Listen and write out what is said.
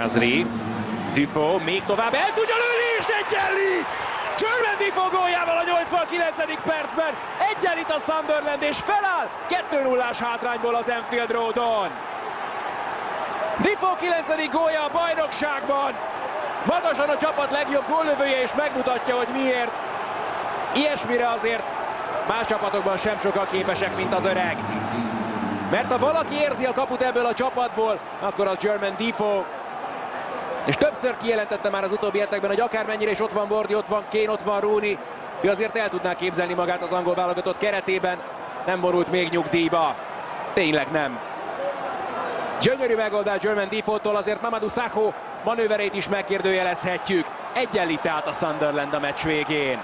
Hazri, Dufo még tovább el tudja lőni és egyenli! German Dufo góljával a 89. percben egyenlít a Sunderland és feláll 2 0 hátrányból az Enfield Roadon. Dufo 9. gólya a bajnokságban. Magasan a csapat legjobb góllövője és megmutatja, hogy miért. Ilyesmire azért más csapatokban sem sokan képesek, mint az öreg. Mert ha valaki érzi a kaput ebből a csapatból, akkor az German Defoe. És többször kijelentette már az utóbbi hetekben, hogy akármennyire is ott van Bordi, ott van Kane, ott van Rooney, ő azért el tudná képzelni magát az angol válogatott keretében. Nem borult még nyugdíjba. Tényleg nem. Gyönyörű megoldás German Defoe-tól, azért Mamadou Sakho manővereit is megkérdőjelezhetjük. Egyenlít át a Sunderland a meccs végén.